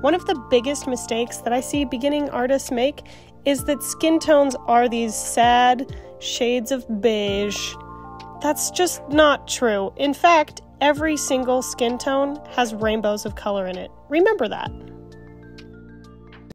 One of the biggest mistakes that I see beginning artists make is that skin tones are these sad shades of beige. That's just not true. In fact, every single skin tone has rainbows of color in it. Remember that.